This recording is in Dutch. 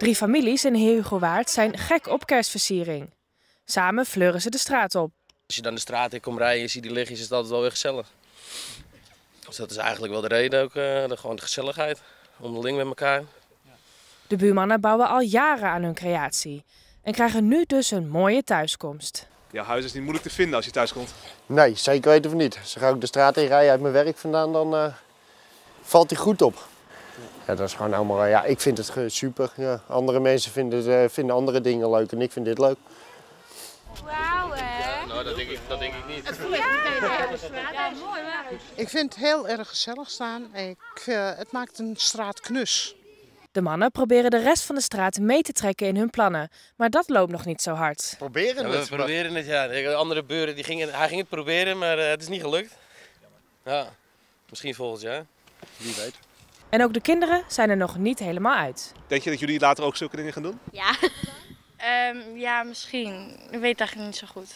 Drie families in Heerhugowaard zijn gek op kerstversiering. Samen fleuren ze de straat op. Als je dan de straat in komt rijden en je ziet die lichtjes, is het altijd wel weer gezellig. Dus dat is eigenlijk wel de reden ook, uh, de, gewoon de gezelligheid. Onderling met elkaar. De buurmannen bouwen al jaren aan hun creatie en krijgen nu dus een mooie thuiskomst. Jouw huis is niet moeilijk te vinden als je thuis komt? Nee, zeker weten we niet. Als ik ook de straat in rijden uit mijn werk vandaan, dan uh, valt hij goed op. Ja, dat is gewoon allemaal, ja, ik vind het super. Ja, andere mensen vinden, uh, vinden andere dingen leuk en ik vind dit leuk. Wauw, hè? Nou, dat denk ik, dat denk ik niet. Ja, mooi, maar... Ik vind het heel erg gezellig staan. Ik, uh, het maakt een straat knus. De mannen proberen de rest van de straat mee te trekken in hun plannen, maar dat loopt nog niet zo hard. Proberen ja, het? We proberen het, ja. De andere buren, die gingen, hij ging het proberen, maar uh, het is niet gelukt. Ja, misschien volgend jaar. Wie weet. En ook de kinderen zijn er nog niet helemaal uit. Denk je dat jullie later ook zulke dingen gaan doen? Ja. um, ja, misschien. Ik weet het eigenlijk niet zo goed.